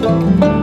Música